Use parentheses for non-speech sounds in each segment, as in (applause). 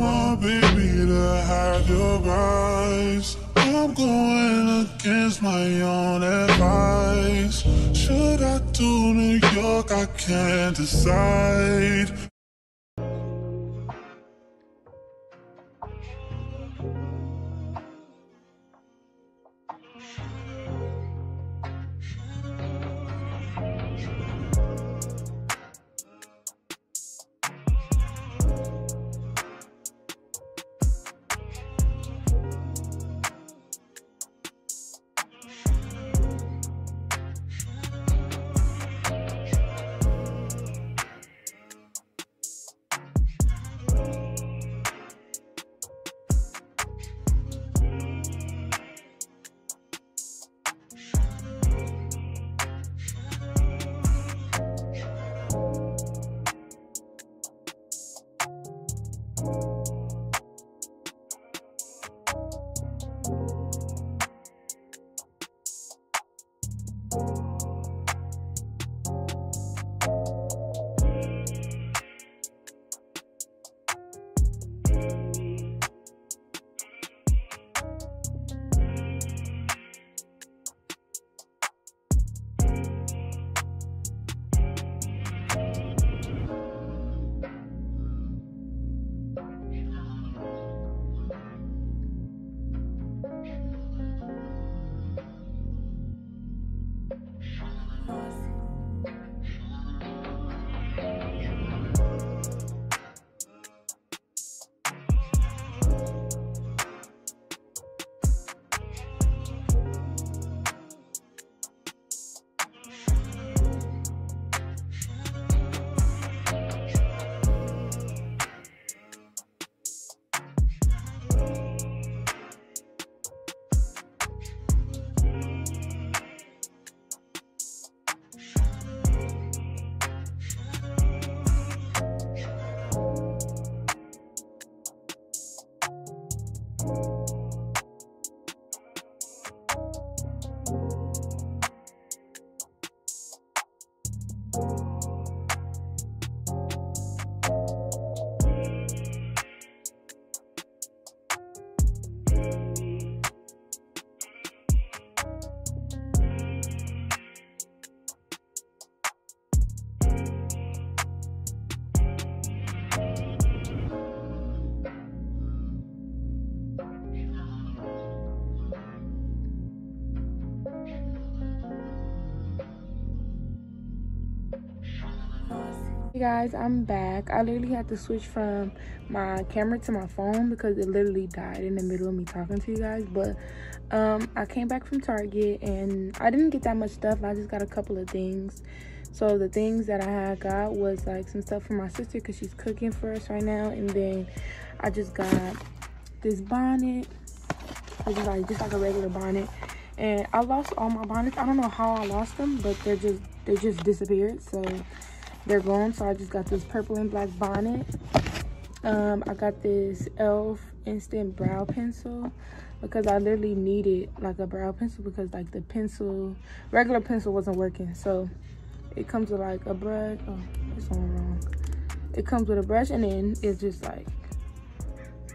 want, baby, to have your eyes. I'm going against my own advice. Should I do New York? I can't decide. you Hey guys, I'm back. I literally had to switch from my camera to my phone because it literally died in the middle of me talking to you guys. But um, I came back from Target and I didn't get that much stuff. I just got a couple of things. So the things that I had got was like some stuff for my sister because she's cooking for us right now. And then I just got this bonnet. It's like just like a regular bonnet. And I lost all my bonnets. I don't know how I lost them, but they're just they just disappeared. So they're gone so i just got this purple and black bonnet. Um i got this elf instant brow pencil because i literally needed like a brow pencil because like the pencil regular pencil wasn't working. So it comes with like a brush. Oh it's on wrong. It comes with a brush and then it just like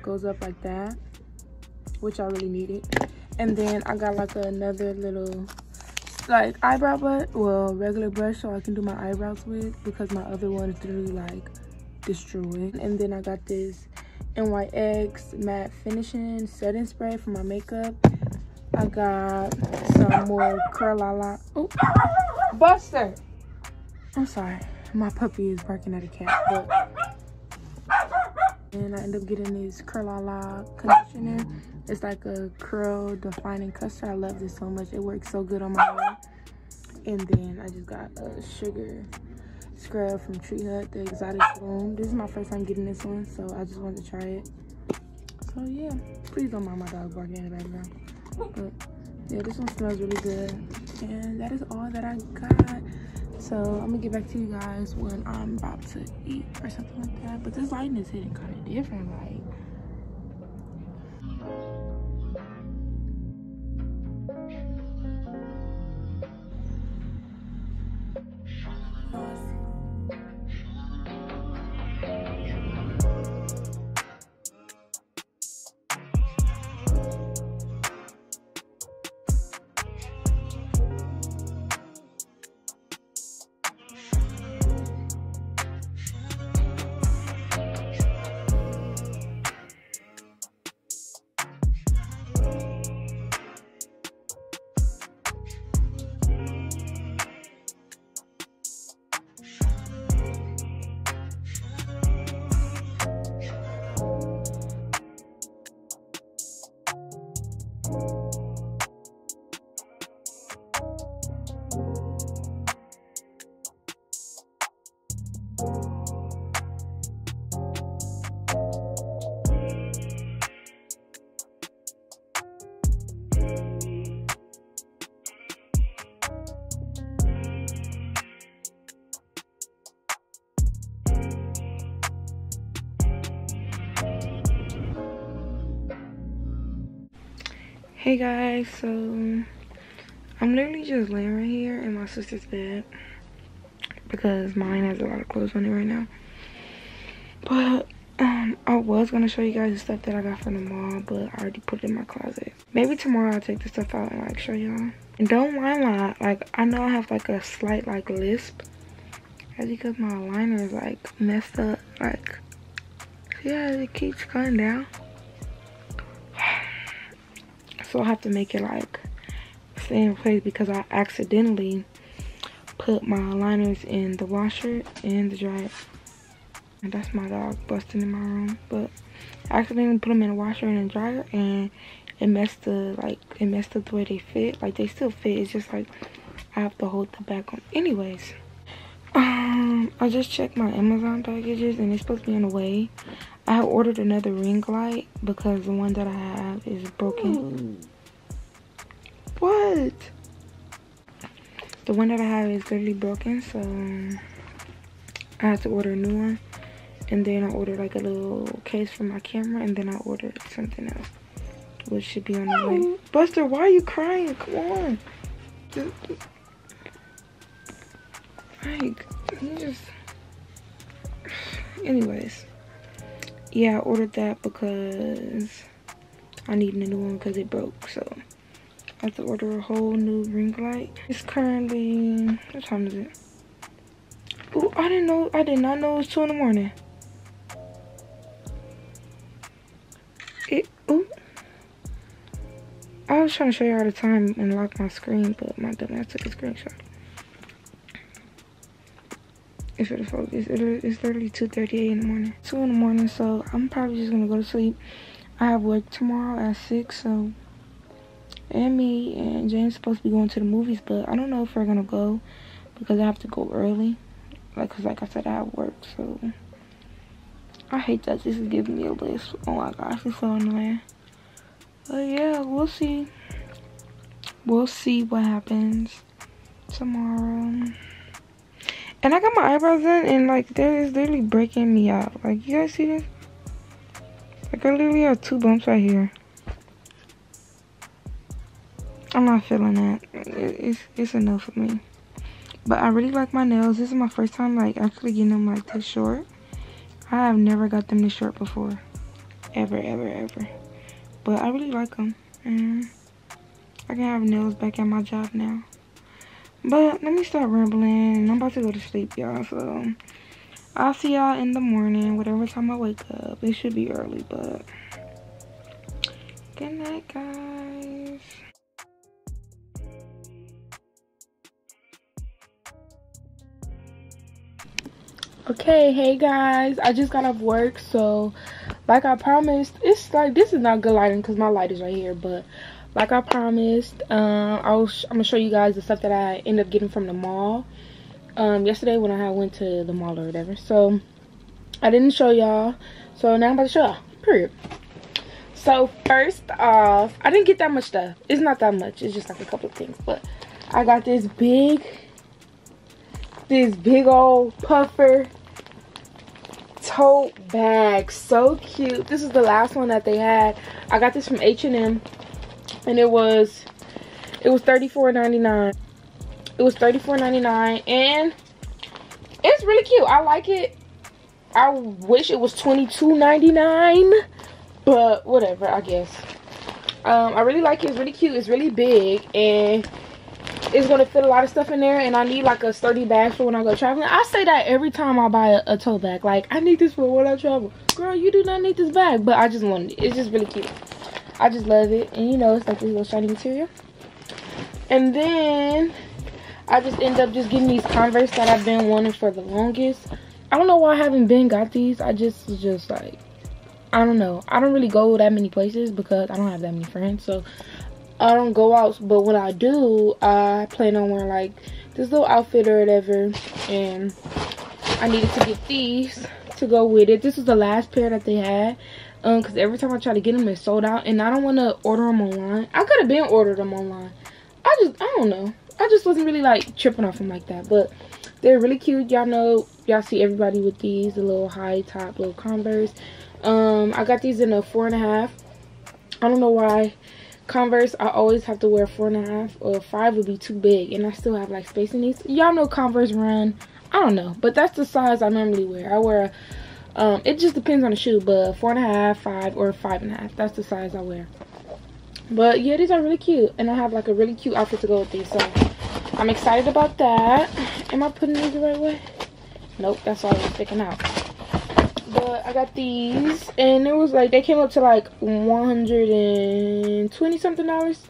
goes up like that which i really needed. And then i got like another little like eyebrow brush well regular brush so i can do my eyebrows with because my other one is literally like destroyed and then i got this nyx matte finishing setting spray for my makeup. I got some more curlala oh buster! I'm sorry. My puppy is barking at a cat but and i end up getting this conditioner it's like a curl defining custard. I love this so much. It works so good on my hair. And then I just got a sugar scrub from Tree Hut, the exotic bloom. This is my first time getting this one, so I just wanted to try it. So yeah, please don't mind my dog barking in the background. But yeah, this one smells really good. And that is all that I got. So I'm gonna get back to you guys when I'm about to eat or something like that. But this lighting is hitting kind of different, like Hey guys, so I'm literally just laying right here in my sister's bed because mine has a lot of clothes on it right now. But um, I was gonna show you guys the stuff that I got from the mall, but I already put it in my closet. Maybe tomorrow I'll take the stuff out and like show y'all. And don't mind my like I know I have like a slight like lisp. That's because my liner is like messed up. Like how it keeps coming down? So I have to make it like stay in place because I accidentally put my liners in the washer and the dryer. And that's my dog busting in my room. But I accidentally put them in the washer and the dryer and it messed the like it messed up the way they fit. Like they still fit. It's just like I have to hold the back on. Anyways. Um, I just checked my Amazon packages and it's supposed to be on the way. I have ordered another ring light because the one that I have is broken. Hmm. What? The one that I have is literally broken, so I had to order a new one. And then I ordered like a little case for my camera, and then I ordered something else, which should be on the way. Buster, why are you crying? Come on. Like, just. (sighs) Anyways yeah, I ordered that because I needed a new one because it broke. So I have to order a whole new ring light. It's currently, what time is it? Oh, I didn't know, I did not know it was 2 in the morning. It, oh. I was trying to show you all the time and lock my screen, but my dumbass took a screenshot if it'll focus. it's literally 2.38 in the morning. 2 in the morning, so I'm probably just gonna go to sleep. I have work tomorrow at 6, so... And me and James supposed to be going to the movies, but I don't know if we're gonna go because I have to go early. Like, cause like I said, I have work, so... I hate that this is giving me a list. Oh my gosh, it's so annoying. But yeah, we'll see. We'll see what happens tomorrow. And I got my eyebrows in and like that is literally breaking me out. Like you guys see this? Like I literally have two bumps right here. I'm not feeling that. It's it's enough for me. But I really like my nails. This is my first time like actually getting them like this short. I have never got them this short before. Ever, ever, ever. But I really like them. And mm-hmm. I can have nails back at my job now. But let me stop rambling. And I'm about to go to sleep, y'all. So I'll see y'all in the morning, whatever time I wake up. It should be early, but good night, guys. Okay, hey guys. I just got off work, so like I promised, it's like this is not good lighting because my light is right here, but like I promised, um, I I'm gonna show you guys the stuff that I ended up getting from the mall. Um, yesterday when I went to the mall or whatever. So I didn't show y'all. So now I'm about to show y'all. Period. So first off, I didn't get that much stuff. It's not that much. It's just like a couple of things. But I got this big, this big old puffer tote bag. So cute. This is the last one that they had. I got this from H&M and it was it was $34.99 it was $34.99 and it's really cute. I like it. I wish it was $22.99 but whatever i guess. Um, i really like it. It's really cute. It's really big and it's gonna fit a lot of stuff in there and i need like a sturdy bag for when i go traveling. I say that every time i buy a, a tote bag. Like i need this for when i travel. Girl you do not need this bag but i just wanted it. It's just really cute I just love it. And you know, it's like this little shiny material. And then I just end up just getting these Converse that I've been wanting for the longest. I don't know why I haven't been got these. I just just like, I don't know. I don't really go that many places because I don't have that many friends. So I don't go out. But when I do, I plan on wearing like this little outfit or whatever. And I needed to get these to go with it. This is the last pair that they had um because every time i try to get them it's sold out and i don't want to order them online i could have been ordered them online i just i don't know i just wasn't really like tripping off them like that but they're really cute y'all know y'all see everybody with these the little high top little converse um i got these in a four and a half i don't know why Converse, I always have to wear four and a half or five would be too big. And I still have like space in these. Y'all know Converse run. I don't know. But that's the size I normally wear. I wear, um, it just depends on the shoe. But four and a half, five, or five and a half. That's the size I wear. But yeah, these are really cute. And I have like a really cute outfit to go with these. So I'm excited about that. Am I putting these the right way? Nope, that's all I'm sticking out but I got these and it was like they came up to like 120 something dollars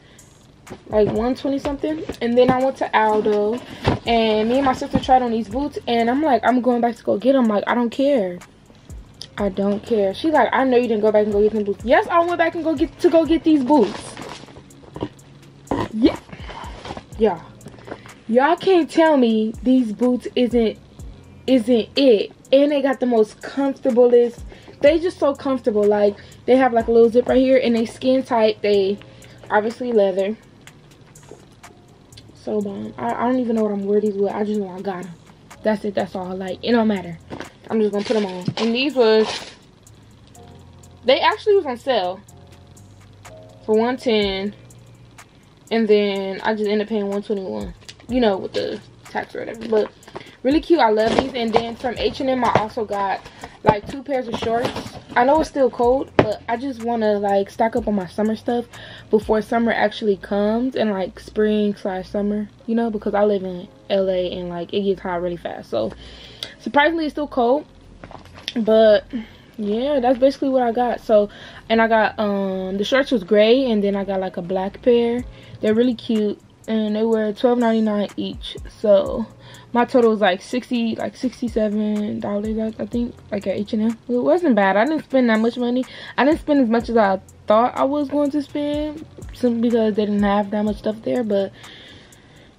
like 120 something and then I went to Aldo and me and my sister tried on these boots and I'm like I'm going back to go get them like I don't care I don't care. She's like I know you didn't go back and go get them boots. Yes I went back and go get to go get these boots. Yeah. Yeah. Y'all can't tell me these boots isn't isn't it. And they got the most comfortablest. They just so comfortable. Like they have like a little zip right here and they skin tight. They obviously leather. So bomb. I, I don't even know what i'm wearing these with. I just know i got them that's it. That's all. Like it don't matter i'm just gonna put them on. And these was they actually was on sale for 110 and then i just ended up paying 121 you know with the tax or whatever. But really cute i love these. And then from h&m i also got like two pairs of shorts i know it's still cold but i just want to like stock up on my summer stuff before summer actually comes and like spring slash summer you know because i live in la and like it gets hot really fast. So surprisingly it's still cold but yeah that's basically what i got. So and i got um the shorts was gray and then i got like a black pair. They're really cute and they were $12.99 each. So my total was like 60 like 67 dollars I, think like at h&m it wasn't bad i didn't spend that much money i didn't spend as much as i thought i was going to spend simply because they didn't have that much stuff there but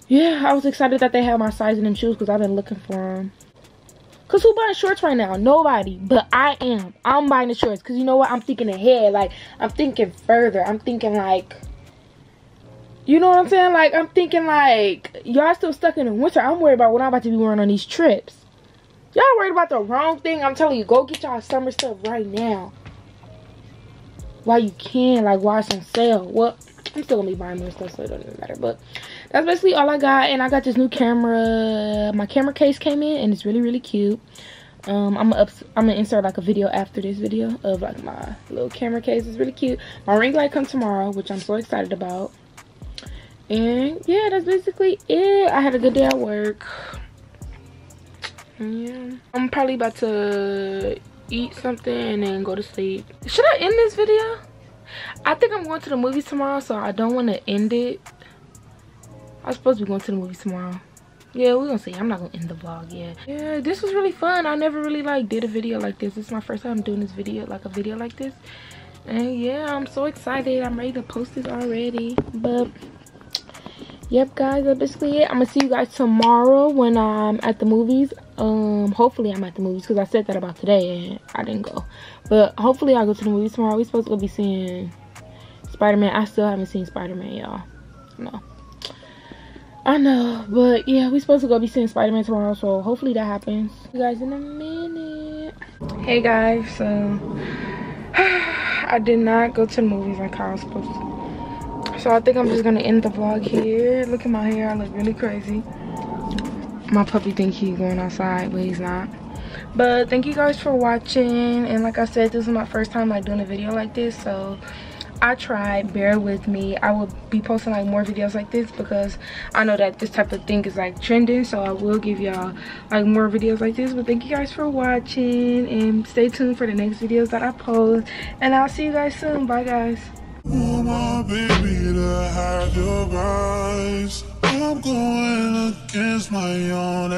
yeah i was excited that they had my size in them shoes because i've been looking for them Cause who buying shorts right now? Nobody. But I am. I'm buying the shorts. Cause you know what? I'm thinking ahead. Like I'm thinking further. I'm thinking like you know what I'm saying? Like, I'm thinking, like, y'all still stuck in the winter. I'm worried about what I'm about to be wearing on these trips. Y'all worried about the wrong thing. I'm telling you, go get y'all summer stuff right now. While you can, like, while it's on sale. Well, I'm still gonna be buying more stuff, so it doesn't matter. But that's basically all I got. And I got this new camera. My camera case came in, and it's really, really cute. Um, I'm gonna I'm gonna insert like a video after this video of like my little camera case. It's really cute. My ring light comes tomorrow, which I'm so excited about and yeah that's basically it. I had a good day at work. Yeah. I'm probably about to eat something and then go to sleep. Should i end this video? I think i'm going to the movies tomorrow so i don't want to end it. I'm supposed to be going to the movies tomorrow. Yeah we're gonna see. I'm not gonna end the vlog yet. Yeah this was really fun. I never really like did a video like this. This is my first time doing this video like a video like this. And yeah i'm so excited. I'm ready to post this already. But yep guys that's basically it. I'm gonna see you guys tomorrow when i'm at the movies. Um hopefully i'm at the movies because i said that about today and i didn't go. But hopefully i'll go to the movies tomorrow. We're supposed to be seeing spider-man. I still haven't seen spider-man y'all. No. I know but yeah we're supposed to go be seeing spider-man tomorrow so hopefully that happens. You guys in a minute. Hey guys so (sighs) i did not go to the movies like i was supposed to so i think i'm just gonna end the vlog here. Look at my hair i look really crazy. My puppy think he's going outside but he's not. But thank you guys for watching and like i said this is my first time like doing a video like this so I tried bear with me. I will be posting like more videos like this because I know that this type of thing is like trending so I will give y'all like more videos like this. But thank you guys for watching and stay tuned for the next videos that I post and I'll see you guys soon. Bye guys Oh my baby to have your eyes. I'm going against my own